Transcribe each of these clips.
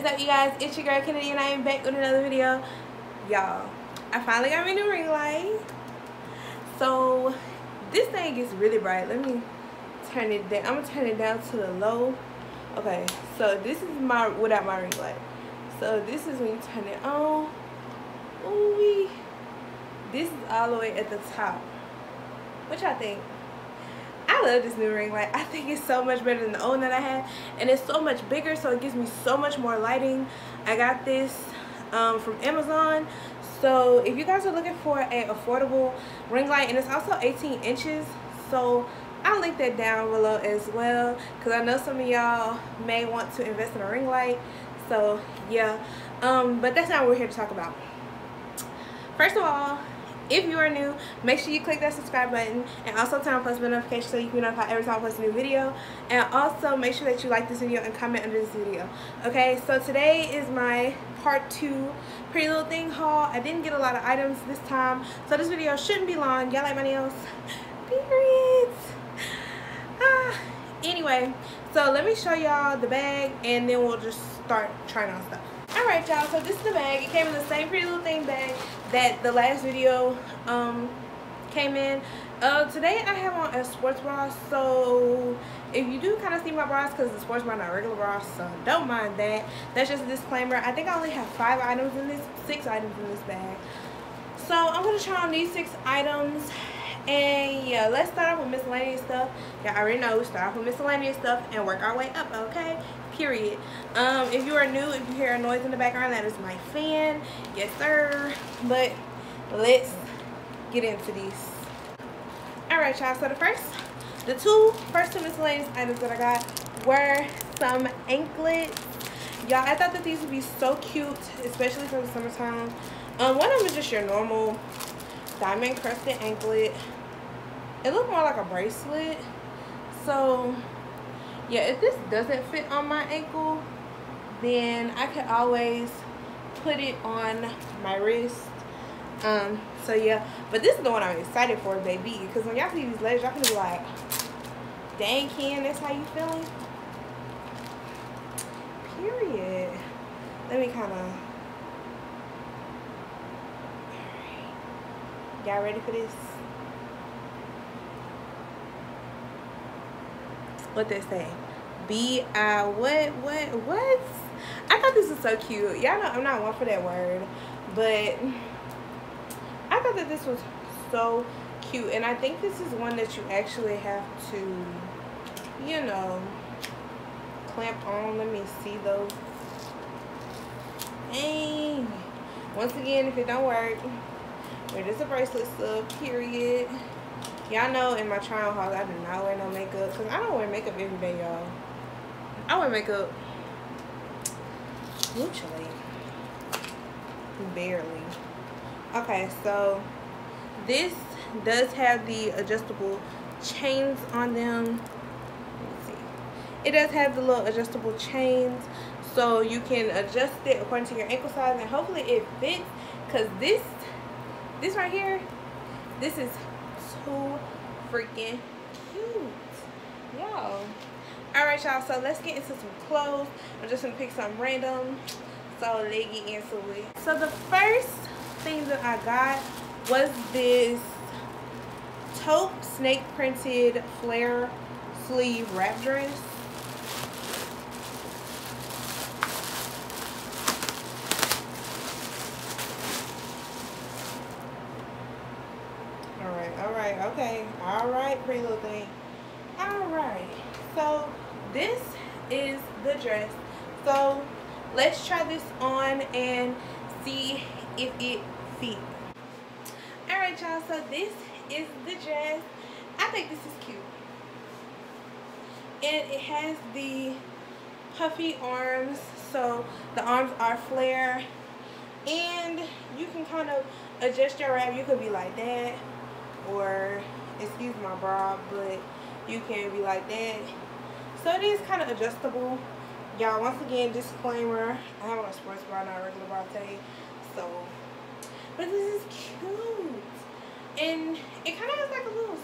Is up you guys? It's your girl Kennedy and I am back with another video. Y'all, I finally got my new ring light. So this thing gets really bright. Let me turn it down. I'm gonna turn it down to the low. Okay, so this is my without my ring light. So this is when you turn it on. Ooh, -wee. this is all the way at the top. What y'all think? I love this new ring light. I think it's so much better than the old that I had. And it's so much bigger, so it gives me so much more lighting. I got this um, from Amazon. So if you guys are looking for an affordable ring light, and it's also 18 inches, so I'll link that down below as well. Because I know some of y'all may want to invest in a ring light. So yeah, um, but that's not what we're here to talk about. First of all, if you are new, make sure you click that subscribe button and also turn on post notifications so you can be notified every time I post a new video. And also make sure that you like this video and comment under this video. Okay, so today is my part two Pretty Little Thing haul. I didn't get a lot of items this time, so this video shouldn't be long. Y'all like my nails? Period. Ah, anyway, so let me show y'all the bag and then we'll just start trying on stuff. Alright y'all, so this is the bag. It came in the same Pretty Little Thing bag that the last video um, came in. Uh, today I have on a sports bra, so if you do kind of see my bras, because the sports bra not regular bra, so don't mind that. That's just a disclaimer. I think I only have five items in this, six items in this bag. So I'm going to try on these six items. And yeah, let's start off with miscellaneous stuff. Y'all already know, start off with miscellaneous stuff and work our way up, okay? Period. Um, if you are new, if you hear a noise in the background, that is my fan. Yes, sir. But let's get into these. Alright, y'all. So the first, the two first two miscellaneous items that I got were some anklets. Y'all, I thought that these would be so cute, especially for the summertime. Um, one of them is just your normal diamond crusted anklet. It looked more like a bracelet. So, yeah, if this doesn't fit on my ankle, then I can always put it on my wrist. Um, so yeah, but this is the one I'm excited for, baby. Because when y'all see these legs, y'all can be like, dang, Ken, that's how you feeling? Period. Let me kind of Y'all ready for this? What they say? B I what what what? I thought this was so cute. Y'all know I'm not one for that word, but I thought that this was so cute, and I think this is one that you actually have to, you know, clamp on. Let me see those. Hey, once again, if it don't work, it is a bracelet sub, period. Y'all know in my trial haul, I do not wear no makeup. Because I don't wear makeup every day, y'all. I wear makeup mutually. Barely. Okay, so this does have the adjustable chains on them. See? It does have the little adjustable chains. So you can adjust it according to your ankle size. And hopefully it fits. Because this this right here, this is freaking cute. Y'all. Alright, y'all. So let's get into some clothes. I'm just to pick some random. So let's get into it. So the first thing that I got was this taupe snake printed flare sleeve wrap dress. okay all right pretty little thing all right so this is the dress. So let's try this on and see if it fits. All right y'all so this is the dress. I think this is cute. And it has the puffy arms so the arms are flare. And you can kind of adjust your wrap. You could be like that or excuse my bra but you can be like that. So it is kind of adjustable. Y'all once again disclaimer i have on a sports bra not a regular bra today so. But this is cute. And it kind of has like a little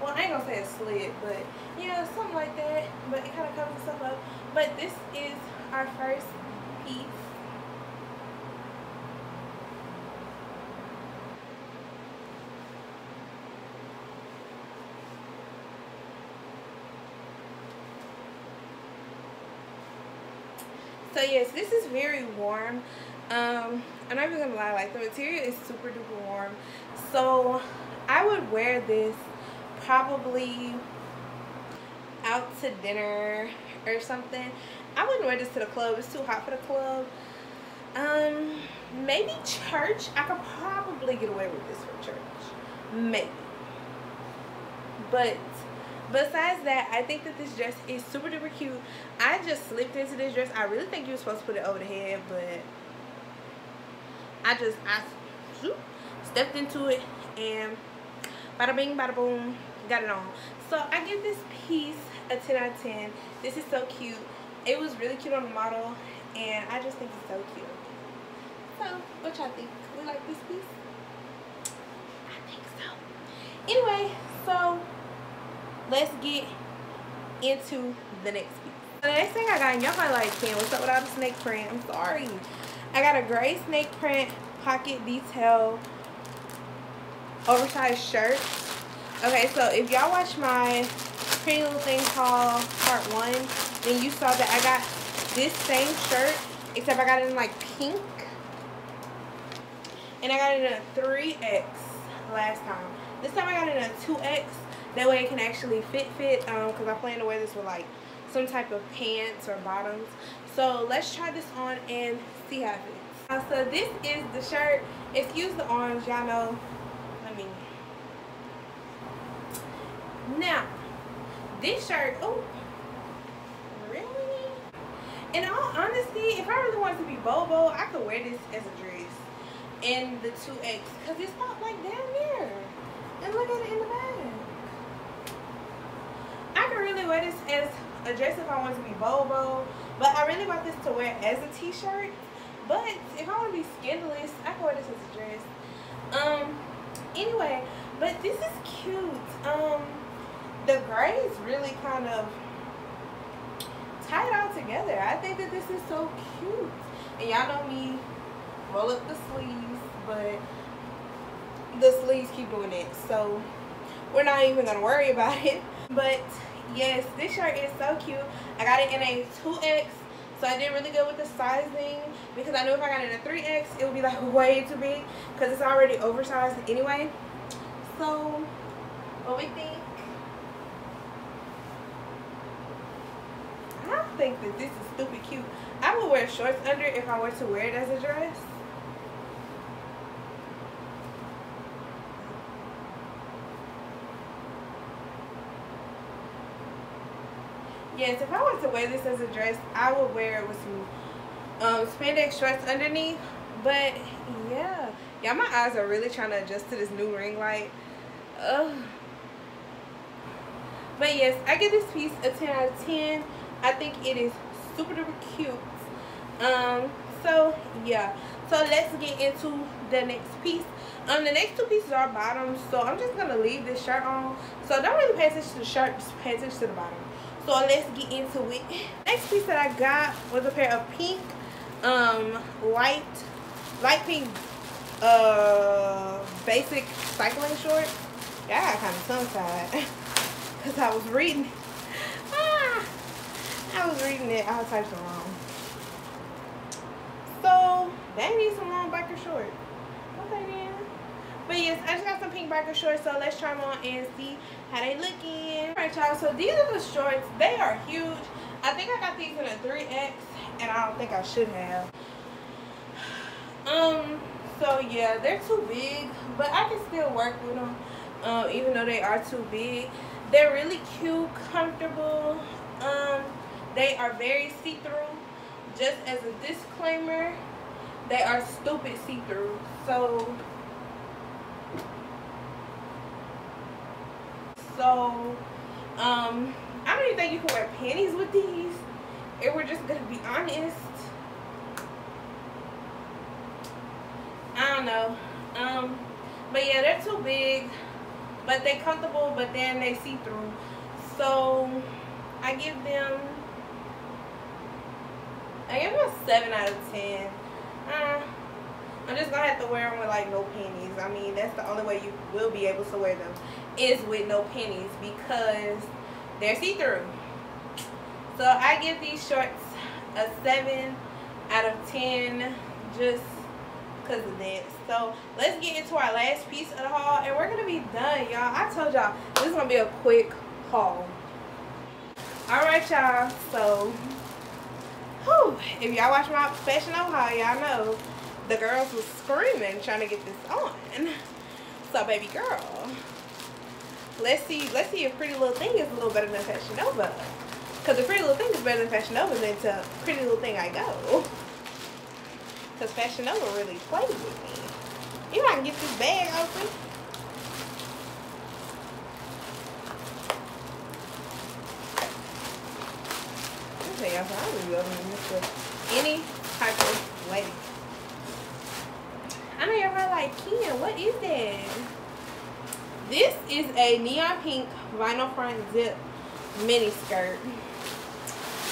well i ain't gonna say a slit but yeah something like that but it kind of covers itself up. But this is our first piece. So yes, this is very warm. Um, I'm not even gonna lie, like the material is super duper warm. So I would wear this probably out to dinner or something. I wouldn't wear this to the club. It's too hot for the club. Um, maybe church. I could probably get away with this for church. Maybe. But besides that, I think that this dress is super duper cute. I just slipped into this dress. I really think you were supposed to put it over the head, but I just I stepped into it and bada bing bada boom got it on. So i give this piece a 10 out of 10 this is so cute. It was really cute on the model and i just think it's so cute. So what y'all think? We like this piece? I think so. Anyway so let's get into the next piece the next thing i got and y'all probably like Ken, what's up without the snake print i'm sorry i got a gray snake print pocket detail oversized shirt. Okay, so if y'all watch my Pretty Little Thing haul part one, then you saw that I got this same shirt, except I got it in like pink. And I got it in a 3X last time. This time I got it in a 2X. That way it can actually fit fit because um, I plan to wear this with like some type of pants or bottoms. So let's try this on and see how it fits. Uh, so this is the shirt. Excuse the orange, y'all know Let me. Now, this shirt, oh, really? In all honesty, if I really wanted to be Bobo, I could wear this as a dress in the 2X because it's not like down there. And look at it in the back. Really wear this as a dress if I want to be Bobo, but I really want this to wear as a t-shirt. But if I want to be scandalous, I can wear this as a dress. Um, anyway, but this is cute. Um, the gray is really kind of tie it all together. I think that this is so cute. And y'all know me, roll up the sleeves, but the sleeves keep doing it. So we're not even going to worry about it. But yes, this shirt is so cute. I got it in a 2X. So I did really good with the sizing because I knew if I got it in a 3X, it would be like way too big because it's already oversized anyway. So, what we think? I think that this is stupid cute. I would wear shorts under if I were to wear it as a dress. Yes, if I were to wear this as a dress, I would wear it with some um, spandex shorts underneath. But yeah, yeah, my eyes are really trying to adjust to this new ring light. Ugh. But yes, I give this piece a 10 out of 10. I think it is super duper cute. Um, so yeah. So let's get into the next piece. Um, the next two pieces are bottoms, so I'm just gonna leave this shirt on. So don't really pay attention to the shirt, just pay attention to the bottom. So let's get into it. Next piece that I got was a pair of pink, um, light, light pink, uh, basic cycling shorts. Yeah, I kind of tongue-tied because I was reading ah, I was reading it all types of wrong. So they need some long biker shorts. Okay then. But yes, I just got some pink biker shorts, so let's try them on and see how they looking. Alright y'all, so these are the shorts. They are huge. I think I got these in a 3X and I don't think I should have. Um, so yeah, they're too big, but I can still work with them, um, even though they are too big. They're really cute, comfortable. Um, they are very see-through. Just as a disclaimer, they are stupid see-through. So, so, um, I don't even think you can wear panties with these. If we're just gonna be honest. I don't know. Um, but yeah, they're too big, but they're comfortable, but then they see through. So I give them I give them a 7 out of 10. Uh, I'm just gonna have to wear them with like no panties. I mean, that's the only way you will be able to wear them is with no panties because they're see-through. So I give these shorts a 7 out of 10 just because of that. So let's get into our last piece of the haul and we're gonna be done, y'all. I told y'all this is gonna be a quick haul. Alright y'all, so whew, if y'all watch my fashion haul, y'all know the girls was screaming trying to get this on. So baby girl, let's see let's see if Pretty Little Thing is a little better than Fashion Nova. Cause the Pretty Little Thing is better than Fashion Nova, then to Pretty Little Thing I go. Cause Fashion Nova really plays with me. You know I can get this bag open. Okay, y'all, I really this with any type of way. I know y'all probably like, Ken, what is that? This is a neon pink vinyl front zip mini skirt.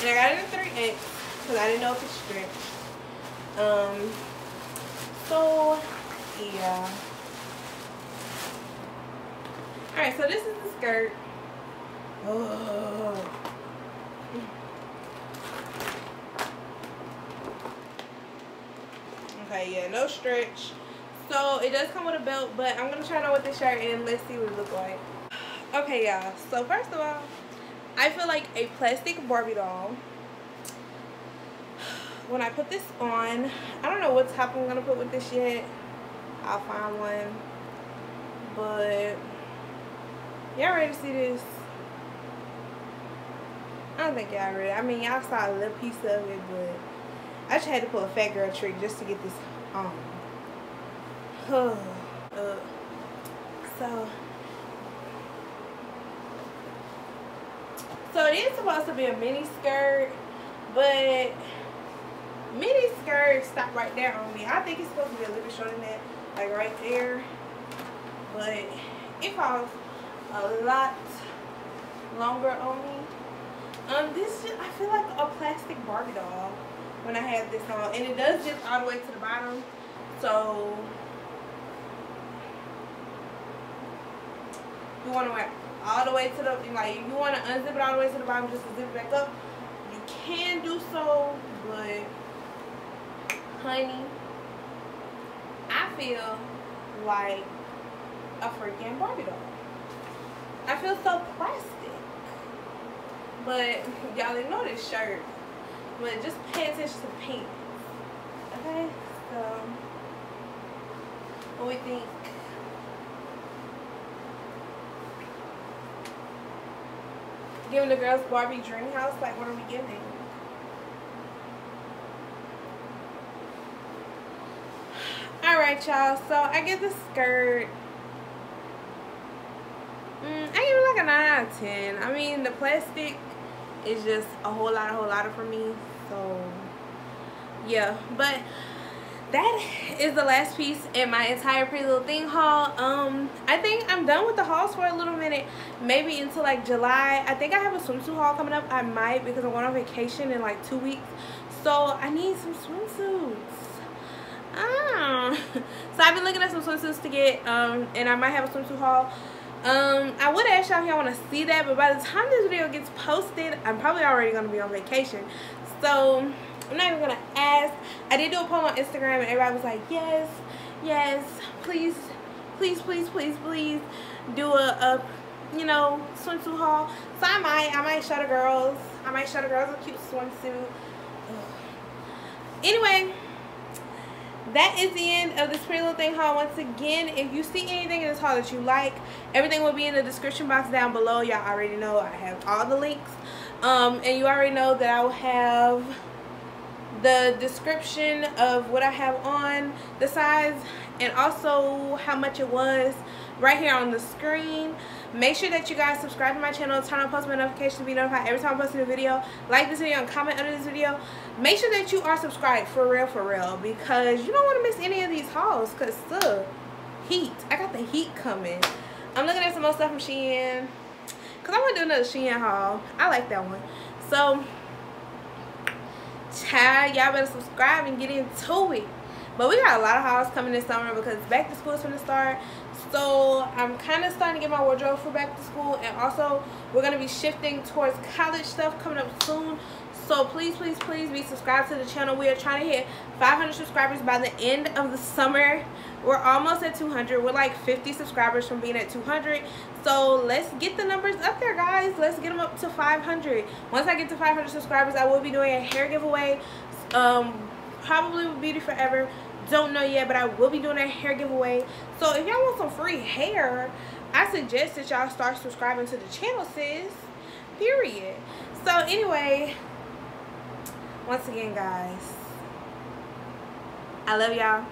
And I got it in 3X because I didn't know if it's stretched. Um, so, yeah. Alright, so this is the skirt. Oh. Okay, yeah, no stretch. So it does come with a belt, but I'm gonna try it on with this shirt and let's see what it looks like. Okay, y'all. So first of all, I feel like a plastic Barbie doll. When I put this on, I don't know what top I'm gonna put with this yet. I'll find one. But y'all ready to see this? I don't think y'all ready. I mean, y'all saw a little piece of it, but I just had to pull a fat girl trick just to get this on. Uh, so, so it is supposed to be a mini skirt, but mini skirt stop right there on me. I think it's supposed to be a little bit shorter than that, like right there. But it falls a lot longer on me. Um, this just, I feel like a plastic Barbie doll when I have this on. And it does zip all the way to the bottom. So you want to wear all the way to the like you want to unzip it all the way to the bottom just to zip it back up. You can do so, but honey, I feel like a freaking Barbie doll. I feel so plastic. But y'all ignore this shirt. But just pay attention to pants. Okay? So, what we think? Giving the girls Barbie dream house? Like, what are we giving? Alright, y'all. So, I get the skirt. Mm, I give it like a 9 out of 10. I mean, the plastic is just a whole lot, a whole lot for me. So, yeah. But that is the last piece in my entire Pretty Little Thing haul. Um, I think I'm done with the hauls for a little minute. Maybe until like July. I think I have a swimsuit haul coming up. I might because I'm going on vacation in like two weeks. So, I need some swimsuits. Ah. So, I've been looking at some swimsuits to get. Um, and I might have a swimsuit haul um i would ask y'all if y'all want to see that but by the time this video gets posted i'm probably already going to be on vacation so i'm not even gonna ask. I did do a poll on instagram and everybody was like yes yes please please please please please do a, a you know swimsuit haul. So i might i might show the girls. I might show the girls a cute swimsuit. Anyway that is the end of this pretty little thing haul. Once again if you see anything in this haul that you like everything will be in the description box down below. Y'all already know i have all the links. Um, and you already know that i will have the description of what i have on the size and also how much it was right here on the screen. Make sure that you guys subscribe to my channel turn on post notifications to be notified every time i post a new video. Like this video and comment under this video. Make sure that you are subscribed for real for real because you don't want to miss any of these hauls because the heat. I got the heat coming. I'm looking at some more stuff from shein because i want to do another shein haul. I like that one. So child y'all better subscribe and get into it. But we got a lot of hauls coming this summer because back to school is going to start. So i'm kind of starting to get my wardrobe for back to school. And also we're going to be shifting towards college stuff coming up soon so please please please be subscribed to the channel. We are trying to hit 500 subscribers by the end of the summer. We're almost at 200 we're like 50 subscribers from being at 200 so let's get the numbers up there guys. Let's get them up to 500 once i get to 500 subscribers i will be doing a hair giveaway. Um probably with beauty forever. Don't know yet but i will be doing a hair giveaway. So if y'all want some free hair i suggest that y'all start subscribing to the channel sis. Period. So anyway once again guys i love y'all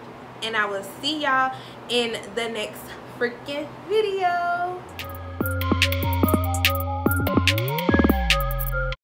and i will see y'all in the next freaking video